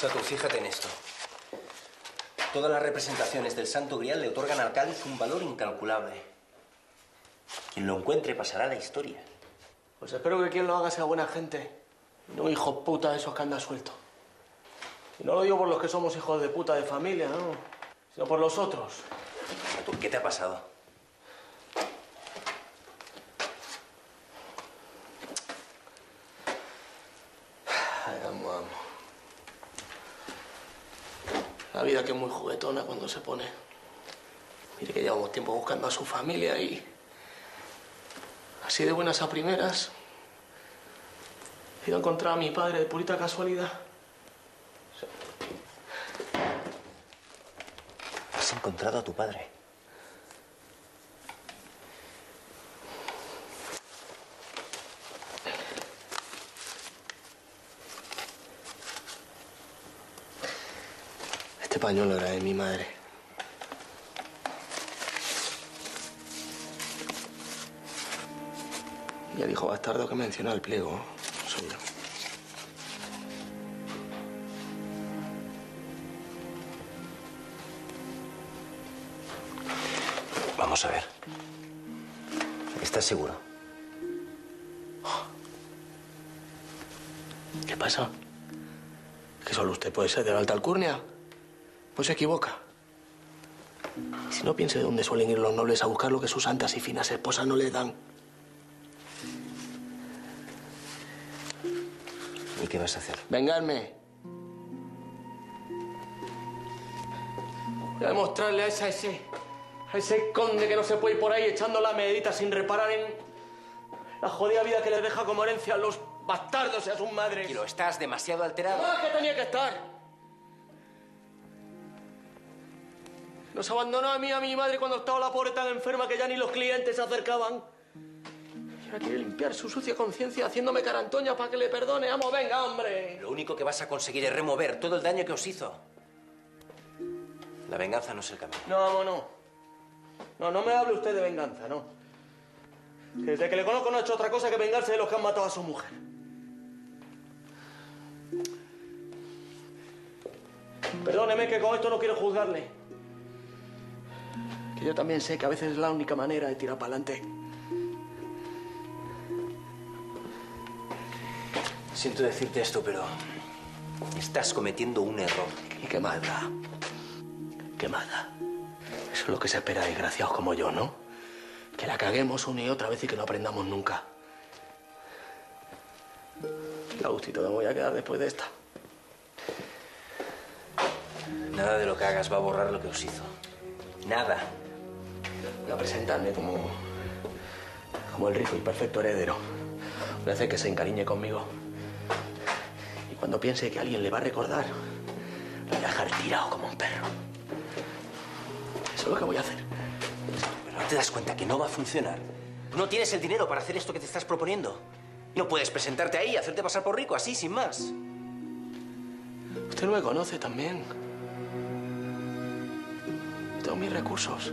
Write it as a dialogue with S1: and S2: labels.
S1: Sato, fíjate en esto. Todas las representaciones del Santo Grial le otorgan al cáliz un valor incalculable. Quien lo encuentre pasará a la historia.
S2: Pues espero que quien lo haga sea buena gente. No hijo puta de esos que anda suelto. Y no lo digo por los que somos hijos de puta de familia, ¿no? Sino por los otros.
S1: Sato, ¿qué te ha pasado?
S2: Ay, amo, amo. La vida que es muy juguetona cuando se pone. Mire que llevamos tiempo buscando a su familia y... Así de buenas a primeras... He ido a encontrar a mi padre de purita casualidad.
S1: Has encontrado a tu padre.
S2: Pañuelo era de mi madre. Y el hijo bastardo que menciona el pliego soy.
S1: Vamos a ver. ¿Estás seguro?
S2: ¿Qué pasa? ¿Que solo usted puede ser de la alta alcurnia? Pues se equivoca. Y si no piense de dónde suelen ir los nobles a buscar lo que sus santas y finas esposas no les dan.
S1: ¿Y qué vas a hacer?
S2: Vengarme. Voy a demostrarle a ese, a ese, a ese conde que no se puede ir por ahí echando la medita sin reparar en la jodida vida que les deja como herencia a los bastardos y a sus madres.
S1: Tranquilo, estás demasiado alterado.
S2: ¡Ah, que tenía que estar! Nos abandonó a mí y a mi madre cuando estaba la pobre tan enferma que ya ni los clientes se acercaban. Y ahora quiere limpiar su sucia conciencia haciéndome carantoña para que le perdone. ¡Vamos, venga, hombre!
S1: Lo único que vas a conseguir es remover todo el daño que os hizo. La venganza no es el camino.
S2: No, vamos, no. No, no me hable usted de venganza, no. Que desde que le conozco no ha hecho otra cosa que vengarse de los que han matado a su mujer. Perdóneme que con esto no quiero juzgarle. Que yo también sé que a veces es la única manera de tirar para adelante.
S1: Siento decirte esto, pero estás cometiendo un error.
S2: ¿Y qué más da? ¿Qué más da? Eso es lo que se espera de desgraciados como yo, ¿no? Que la caguemos una y otra vez y que no aprendamos nunca. Qué gustito me voy a quedar después de esta.
S1: Nada de lo que hagas va a borrar lo que os hizo. Nada.
S2: Voy a presentarme como. como el rico y perfecto heredero. Voy a hacer que se encariñe conmigo. Y cuando piense que alguien le va a recordar, lo voy a dejar tirado como un perro. Eso es lo que voy a hacer.
S1: Pero no te das cuenta que no va a funcionar. Tú no tienes el dinero para hacer esto que te estás proponiendo. No puedes presentarte ahí y hacerte pasar por rico así, sin más.
S2: Usted no me conoce también. Tengo mis recursos.